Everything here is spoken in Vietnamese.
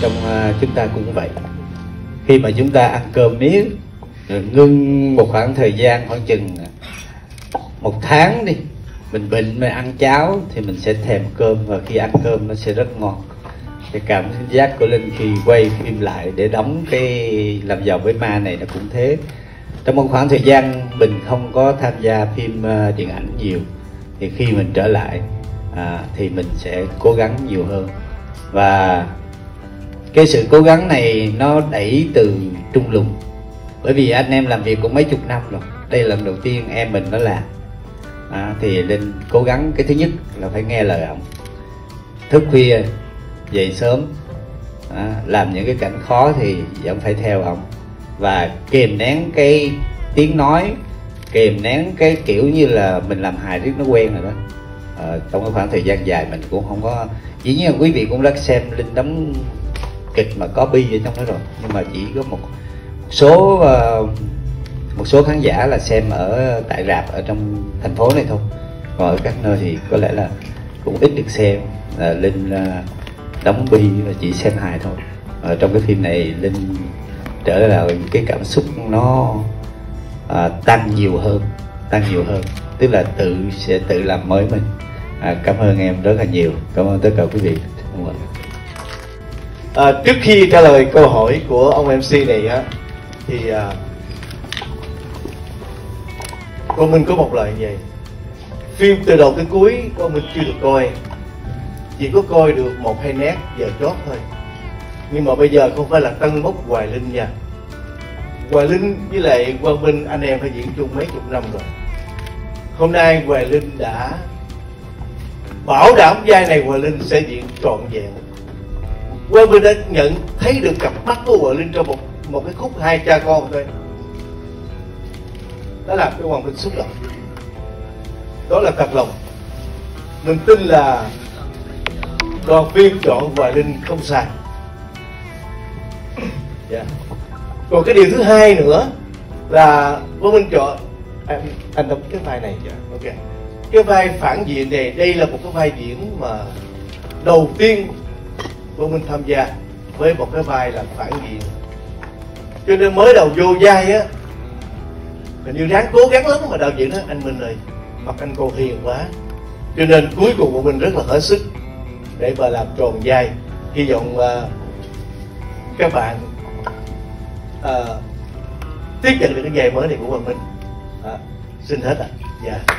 trong à, chúng ta cũng vậy. Khi mà chúng ta ăn cơm miếng rồi à, ngưng một khoảng thời gian khoảng chừng à, một tháng đi mình bệnh mà ăn cháo thì mình sẽ thèm cơm và khi ăn cơm nó sẽ rất ngon. Cái cảm giác của linh khi quay phim lại để đóng cái làm giàu với ma này nó cũng thế. Trong một khoảng thời gian mình không có tham gia phim điện ảnh nhiều thì khi mình trở lại à, thì mình sẽ cố gắng nhiều hơn. Và cái sự cố gắng này nó đẩy từ trung lùng bởi vì anh em làm việc cũng mấy chục năm rồi. Đây là lần đầu tiên em mình nó làm. À, thì linh cố gắng. Cái thứ nhất là phải nghe lời ông. Thức khuya dậy sớm. À, làm những cái cảnh khó thì vẫn phải theo ông. Và kìm nén cái tiếng nói kìm nén cái kiểu như là mình làm hài riết nó quen rồi đó. À, trong cái khoảng thời gian dài mình cũng không có dĩ nhiên quý vị cũng đã xem linh đóng kịch mà có bi ở trong đó rồi. Nhưng mà chỉ có một số ờ, một số khán giả là xem ở tại rạp ở trong thành phố này thôi. Còn ở các nơi thì có lẽ là cũng ít được xem. Là linh ờ, đóng bi và chỉ xem hài thôi. Ở trong cái phim này linh trở lại cái cảm xúc nó à, tăng nhiều hơn tăng nhiều hơn. Tức là tự sẽ tự làm mới mình. À, cảm ơn em rất là nhiều. Cảm ơn tất cả quý vị. Cảm ơn. À, trước khi trả lời câu hỏi của ông MC này á thì à, con Minh có một lời như vậy. Phim từ đầu tới cuối con Minh chưa được coi. Chỉ có coi được một hai nét giờ chót thôi. Nhưng mà bây giờ không phải là tân bốc Hoài Linh nha. Hoài Linh với lại Quang Minh anh em phải diễn chung mấy chục năm rồi. Hôm nay Hoài Linh đã bảo đảm vai này Hoài Linh sẽ diễn trọn vẹn. Quang Minh đã nhận thấy được cặp mắt của vợ Linh trong một một cái khúc hai cha con thôi đó làm cái Hoàng Minh xúc động đó là thật lòng mình tin là đoàn viên chọn Hoài Linh không sai yeah. Dạ. còn cái điều thứ hai nữa là Quang Minh chọn à, anh, anh đọc cái vai này yeah. ok cái vai phản diện này đây là một cái vai diễn mà đầu tiên Quang Minh tham gia với một cái vai là phản diện. Cho nên mới đầu vô vai á hình như ráng cố gắng lắm mà đạo diễn nói anh Minh ơi mặt anh còn hiền quá. Cho nên cuối cùng của mình rất là hết sức để mà làm tròn vai. Hy vọng uh, các bạn uh, tiếp nhận được cái vai mới này của mình Minh. À, xin hết ạ. À. dạ.